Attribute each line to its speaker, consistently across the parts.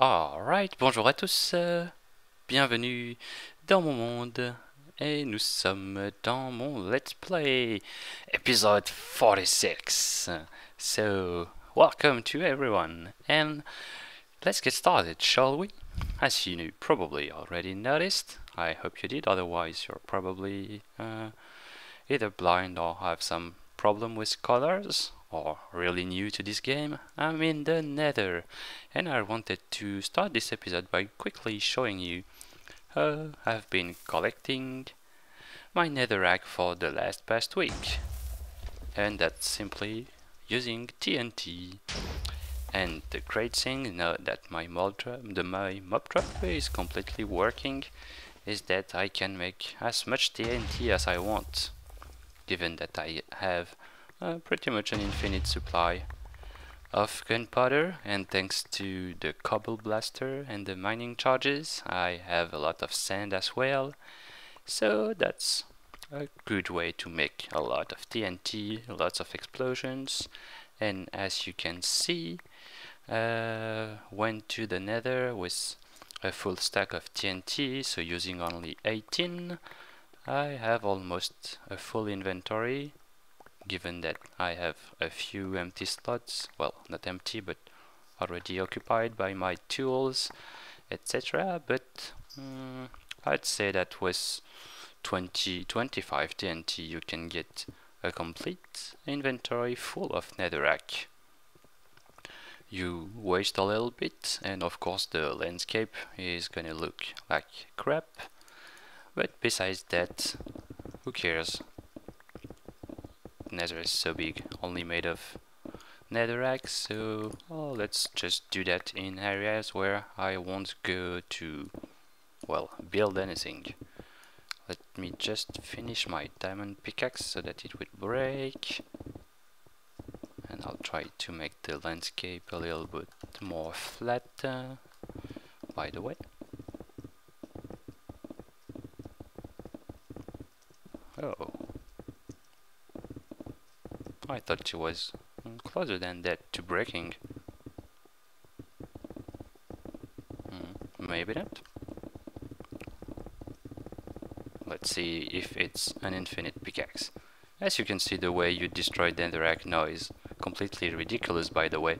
Speaker 1: Alright, bonjour à tous, euh, bienvenue dans mon monde et nous sommes dans mon Let's Play episode 46. So, welcome to everyone and let's get started, shall we? As you probably already noticed, I hope you did, otherwise you're probably uh, either blind or have some problem with colors? Or really new to this game, I'm in the nether and I wanted to start this episode by quickly showing you how I've been collecting my netherrack for the last past week. And that's simply using TNT and the great thing now that my mob trap, the my mob trap is completely working is that I can make as much TNT as I want given that I have uh, pretty much an infinite supply of gunpowder. And thanks to the cobble blaster and the mining charges I have a lot of sand as well. So that's a good way to make a lot of TNT, lots of explosions. And as you can see uh, went to the nether with a full stack of TNT so using only 18 I have almost a full inventory given that I have a few empty slots, well not empty but already occupied by my tools etc but mm, I'd say that with 20 25 TNT you can get a complete inventory full of netherrack. You waste a little bit and of course the landscape is gonna look like crap but besides that who cares nether is so big, only made of netherrack, so oh, let's just do that in areas where I won't go to, well, build anything. Let me just finish my diamond pickaxe so that it would break. And I'll try to make the landscape a little bit more flat, uh, by the way. I thought she was closer than that to breaking. Hmm, maybe not. Let's see if it's an infinite pickaxe. As you can see the way you destroyed the netherrack now is completely ridiculous by the way.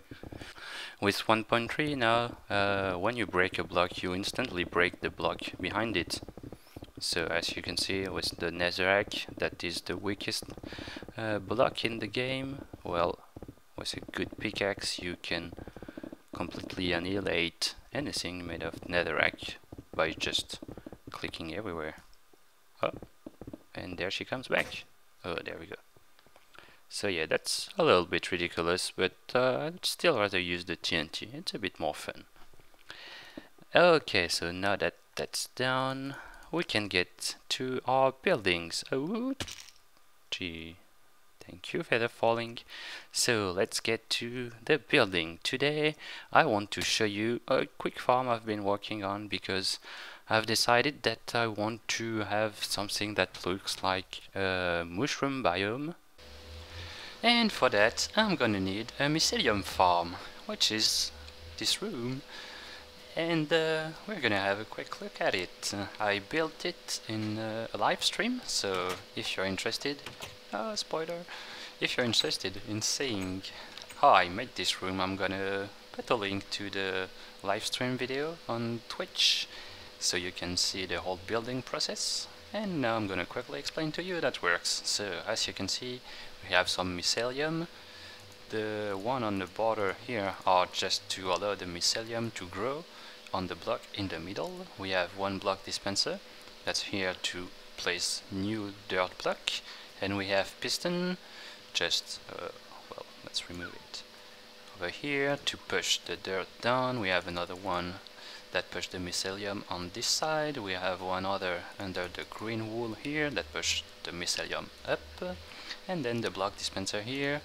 Speaker 1: With 1.3 now, uh, when you break a block you instantly break the block behind it. So as you can see with the netherrack, that is the weakest uh, block in the game, well, with a good pickaxe you can completely annihilate anything made of netherrack by just clicking everywhere. Oh, and there she comes back. Oh, there we go. So yeah, that's a little bit ridiculous, but uh, I'd still rather use the TNT. It's a bit more fun. Okay, so now that that's done, we can get to our buildings. Oh, gee, Thank you, Feather Falling. So let's get to the building. Today I want to show you a quick farm I've been working on because I've decided that I want to have something that looks like a mushroom biome. And for that I'm gonna need a mycelium farm, which is this room. And uh, we're gonna have a quick look at it. Uh, I built it in uh, a live stream, so if you're interested, uh, spoiler. If you're interested in seeing how I made this room, I'm gonna put a link to the live stream video on Twitch so you can see the whole building process. And now I'm gonna quickly explain to you how that works. So as you can see, we have some mycelium. The one on the border here are just to allow the mycelium to grow on the block in the middle. We have one block dispenser that's here to place new dirt block. And we have piston just uh, well let's remove it. Over here to push the dirt down we have another one that push the mycelium on this side. We have one other under the green wool here that push the mycelium up. And then the block dispenser here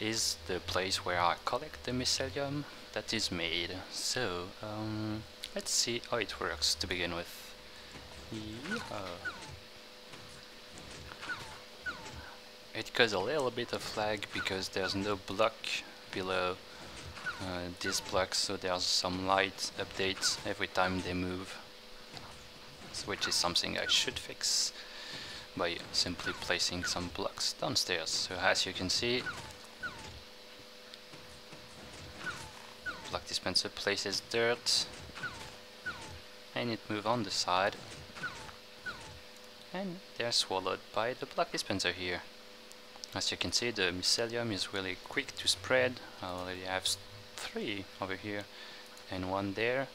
Speaker 1: is the place where I collect the mycelium that is made. So um, let's see how it works to begin with. Yeah. It caused a little bit of lag because there's no block below uh, these blocks so there's some light updates every time they move which is something I should fix by simply placing some blocks downstairs. So as you can see block dispenser places dirt. And it move on the side. And they're swallowed by the block dispenser here. As you can see the mycelium is really quick to spread. I already have three over here and one there.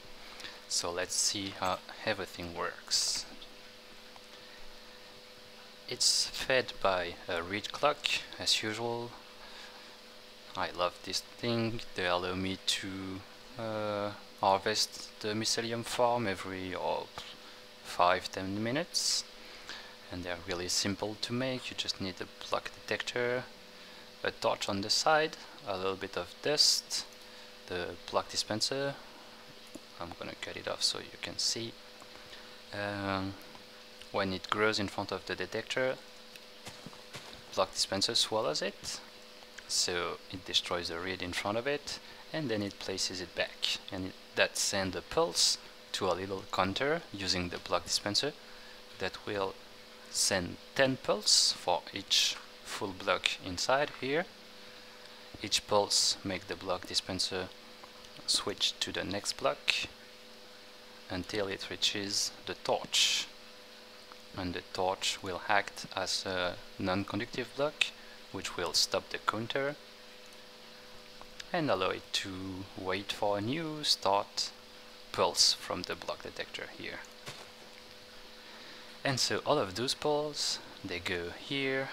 Speaker 1: So let's see how everything works. It's fed by a reed clock as usual I love this thing. They allow me to uh, harvest the mycelium farm every oh, 5-10 minutes. And they're really simple to make. You just need a block detector a torch on the side a little bit of dust the block dispenser. I'm gonna cut it off so you can see. Um, when it grows in front of the detector block dispenser swallows it so it destroys the reed in front of it and then it places it back. And it, that sends a pulse to a little counter using the block dispenser that will send 10 pulse for each full block inside here. Each pulse make the block dispenser switch to the next block until it reaches the torch. And the torch will act as a non-conductive block which will stop the counter and allow it to wait for a new start pulse from the block detector here. And so all of those pulses, they go here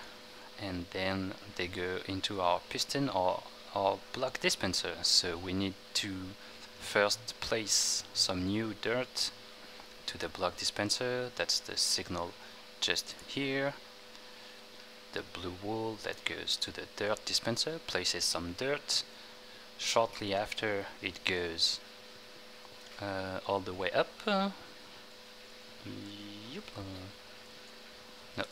Speaker 1: and then they go into our piston or our block dispenser. So we need to first place some new dirt to the block dispenser, that's the signal just here. The blue wool that goes to the dirt dispenser places some dirt. Shortly after it goes uh, all the way up. Yep, no,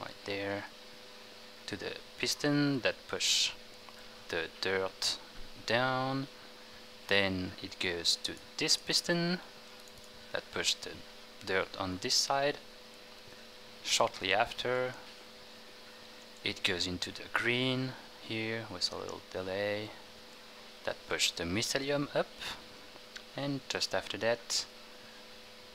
Speaker 1: right there to the piston that push the dirt down then it goes to this piston that push the dirt on this side shortly after it goes into the green here with a little delay that push the mycelium up. And just after that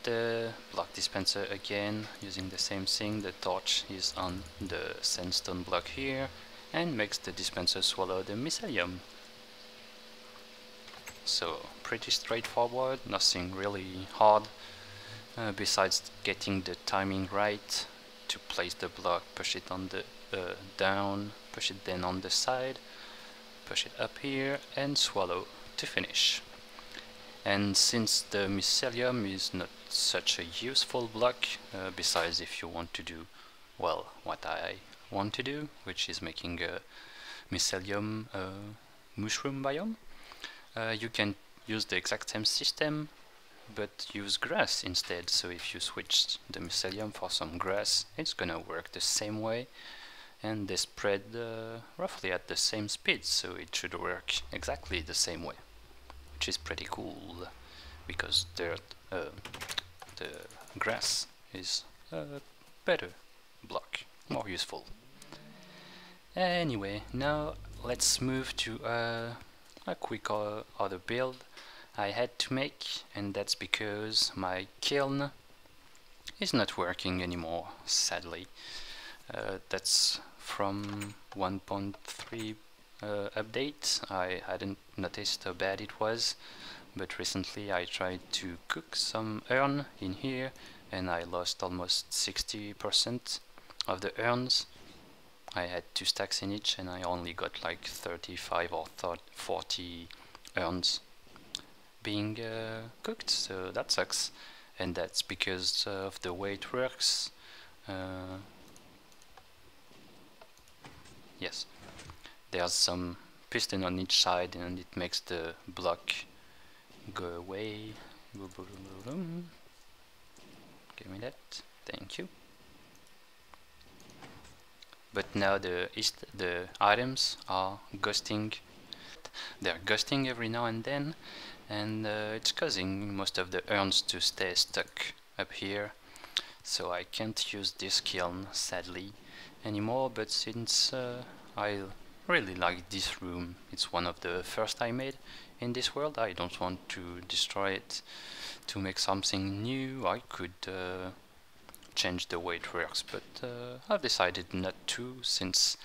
Speaker 1: the block dispenser again using the same thing. The torch is on the sandstone block here and makes the dispenser swallow the mycelium. So pretty straightforward nothing really hard uh, besides getting the timing right to place the block push it on the uh, down push it then on the side push it up here and swallow to finish and since the mycelium is not such a useful block, uh, besides if you want to do, well, what I want to do, which is making a mycelium uh, mushroom biome, uh, you can use the exact same system, but use grass instead. So if you switch the mycelium for some grass, it's gonna work the same way, and they spread uh, roughly at the same speed, so it should work exactly the same way which is pretty cool because dirt, uh, the grass is a better block, more useful. Anyway, now let's move to uh, a quick uh, other build I had to make and that's because my kiln is not working anymore, sadly. Uh, that's from 1.3 uh, update. I hadn't noticed how bad it was, but recently I tried to cook some urn in here and I lost almost 60% of the urns. I had two stacks in each and I only got like 35 or 40 urns being uh, cooked, so that sucks. And that's because of the way it works. Uh, yes there's some piston on each side and it makes the block go away. Give me that. Thank you. But now the the items are ghosting they're gusting every now and then and uh, it's causing most of the urns to stay stuck up here so I can't use this kiln sadly anymore but since uh, I really like this room it's one of the first I made in this world. I don't want to destroy it. To make something new I could uh, change the way it works but uh, I've decided not to since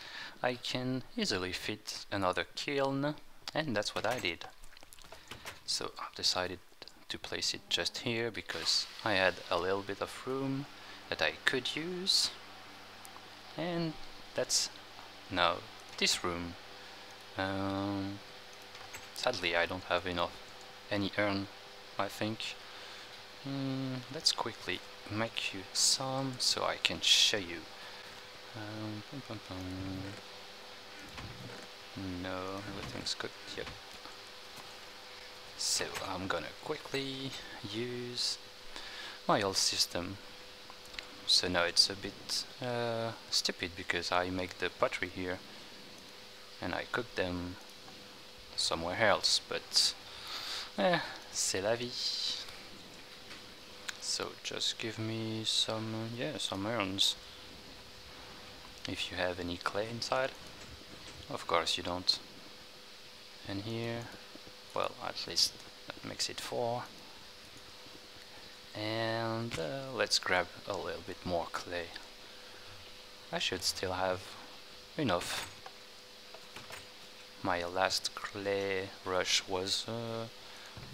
Speaker 1: I can easily fit another kiln and that's what I did. So I've decided to place it just here because I had a little bit of room that I could use and that's now this room um, sadly I don't have enough any urn I think mm, let's quickly make you some so I can show you um, bum, bum, bum. no everything's cooked yep so I'm gonna quickly use my old system. So now it's a bit uh, stupid because I make the pottery here and I cook them somewhere else, but eh, c'est la vie. So just give me some, yeah, some urns. If you have any clay inside. Of course you don't. And here well at least that makes it four and uh, let's grab a little bit more clay. I should still have enough. My last clay rush was uh,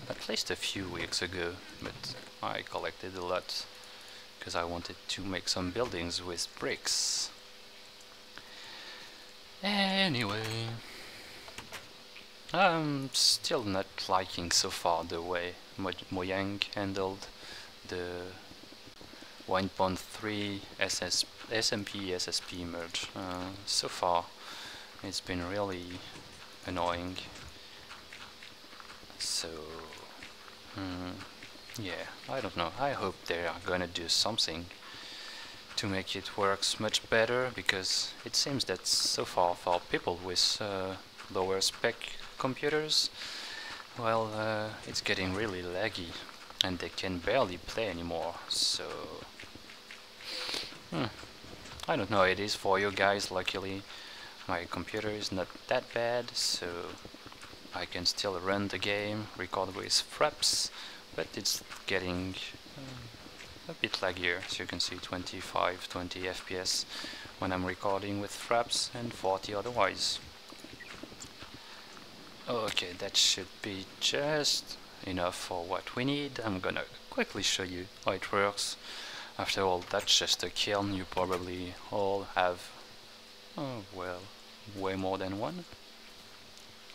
Speaker 1: at least a few weeks ago but I collected a lot because I wanted to make some buildings with bricks. Anyway I'm still not liking so far the way Mo Mojang handled the 1.3 SS SMP SSP merge. Uh, so far it's been really annoying. So, mm, yeah, I don't know. I hope they are gonna do something to make it works much better because it seems that so far for people with uh, lower spec computers, well, uh, it's getting really laggy and they can barely play anymore, so... Hmm. I don't know, it is for you guys, luckily my computer is not that bad, so I can still run the game, record with fraps, but it's getting uh, a bit laggier, so you can see 25, 20 FPS when I'm recording with fraps and 40 otherwise. Okay, that should be just enough for what we need. I'm gonna quickly show you how it works. After all, that's just a kiln. You probably all have, oh, well, way more than one.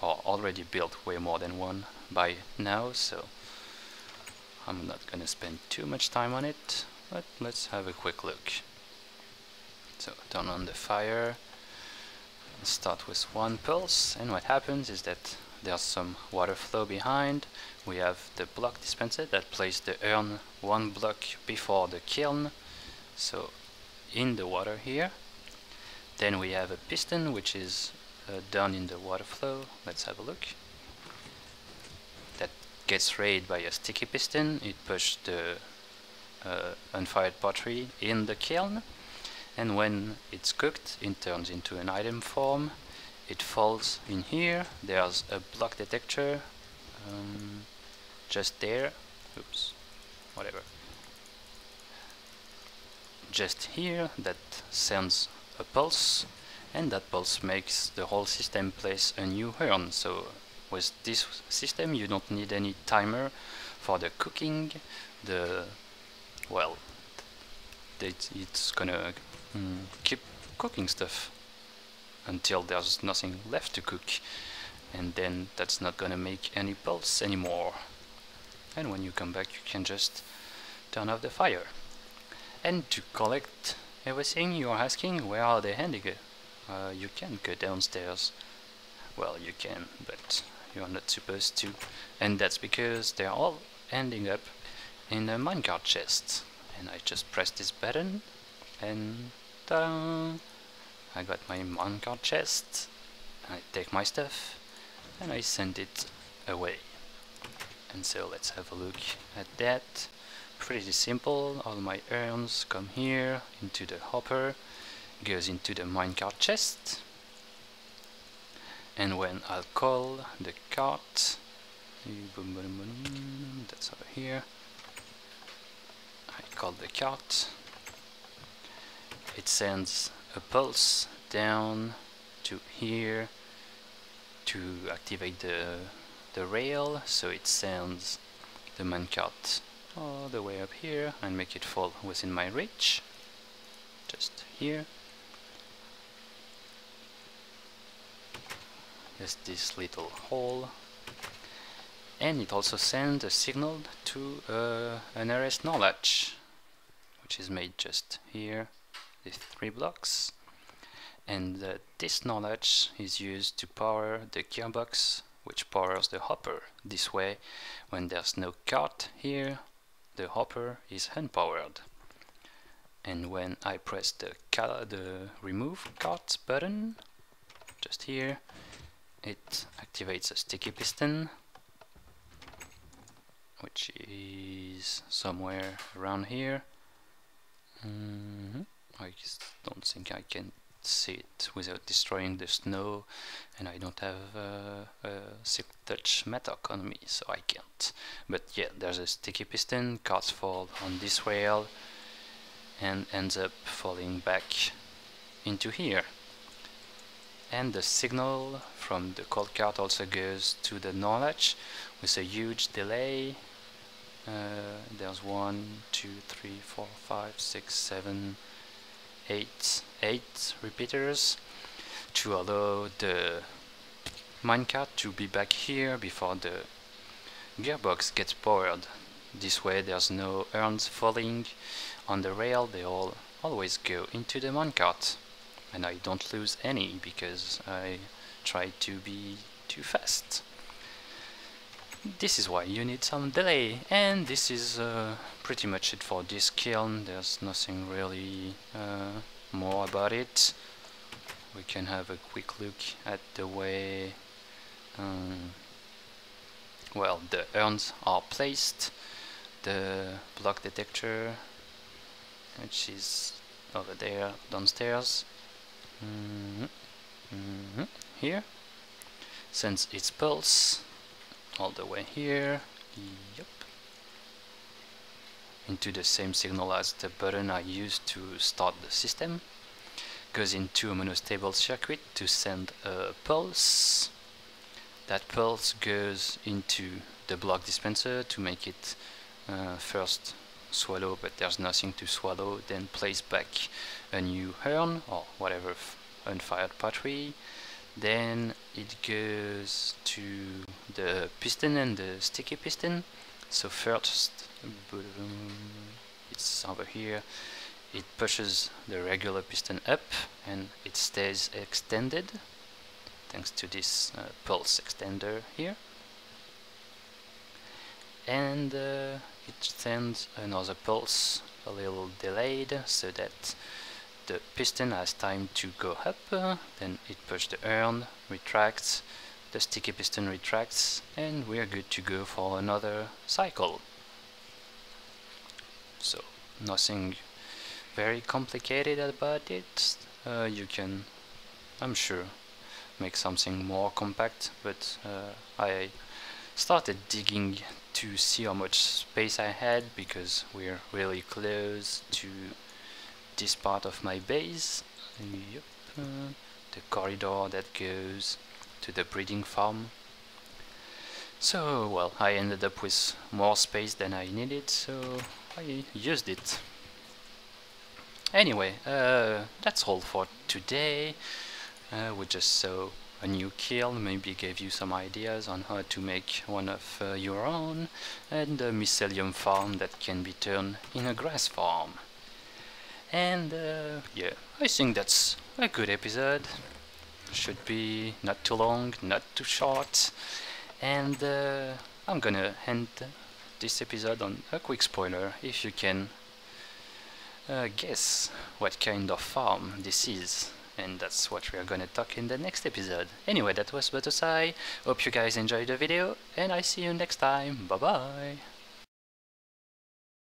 Speaker 1: Or already built way more than one by now, so I'm not gonna spend too much time on it. But let's have a quick look. So turn on the fire start with one pulse and what happens is that there's some water flow behind we have the block dispenser that places the urn one block before the kiln so in the water here. Then we have a piston which is uh, down in the water flow. Let's have a look. That gets raised by a sticky piston. It pushes the uh, unfired pottery in the kiln. And when it's cooked it turns into an item form. It falls in here. There's a block detector um, just there oops whatever. Just here that sends a pulse and that pulse makes the whole system place a new urn so with this system you don't need any timer for the cooking the well it, it's gonna mm, keep cooking stuff until there's nothing left to cook and then that's not gonna make any pulse anymore and when you come back you can just turn off the fire. And to collect everything you're asking where are they handing uh, you can go downstairs. Well you can but you're not supposed to. And that's because they're all ending up in a minecart chest. And I just press this button and ta I got my minecart chest. I take my stuff and I send it away and so let's have a look at that. Pretty simple. All my urns come here into the hopper goes into the minecart chest. And when I'll call the cart that's over here. I call the cart. It sends a pulse down to here to activate the the rail so it sends the minecart all the way up here and make it fall within my reach. Just here. Just this little hole. And it also sends a signal to uh, an RS knowledge which is made just here these three blocks. And uh, this knowledge is used to power the gearbox which powers the hopper. This way, when there's no cart here, the hopper is unpowered. And when I press the, the remove cart button, just here, it activates a sticky piston, which is somewhere around here. Mm -hmm. I don't think I can it without destroying the snow and I don't have uh, a silk touch mattock on me so I can't. But yeah there's a sticky piston carts fall on this rail and ends up falling back into here. And the signal from the cold cart also goes to the knowledge with a huge delay. Uh, there's one, two, three, four, five, six, seven, eight, eight repeaters to allow the minecart to be back here before the gearbox gets powered. This way there's no urns falling on the rail, they all always go into the minecart. And I don't lose any because I try to be too fast this is why you need some delay and this is uh, pretty much it for this kiln there's nothing really uh, more about it. We can have a quick look at the way um, well the urns are placed. The block detector which is over there downstairs. Mm -hmm. Mm -hmm. here. Sends its pulse all the way here. Yep into the same signal as the button I used to start the system. Goes into a monostable circuit to send a pulse. That pulse goes into the block dispenser to make it uh, first swallow but there's nothing to swallow then place back a new urn or whatever unfired pottery. Then it goes to the piston and the sticky piston so first it's over here. It pushes the regular piston up and it stays extended thanks to this uh, pulse extender here. And uh, it sends another pulse a little delayed so that the piston has time to go up, uh, then it pushes the urn, retracts, the sticky piston retracts, and we are good to go for another cycle. So, nothing very complicated about it. Uh, you can, I'm sure, make something more compact, but uh, I started digging to see how much space I had because we're really close to this part of my base yep. Uh, the corridor that goes to the breeding farm. So well I ended up with more space than I needed so I used it. Anyway uh, that's all for today. Uh, we just saw a new kiln, maybe gave you some ideas on how to make one of uh, your own and a mycelium farm that can be turned in a grass farm. And uh, yeah, I think that's a good episode. Should be not too long, not too short. And uh, I'm gonna end this episode on a quick spoiler, if you can uh, guess what kind of farm this is. and that's what we are gonna talk in the next episode. Anyway, that was Battosay. Hope you guys enjoyed the video, and I see you next time. Bye bye!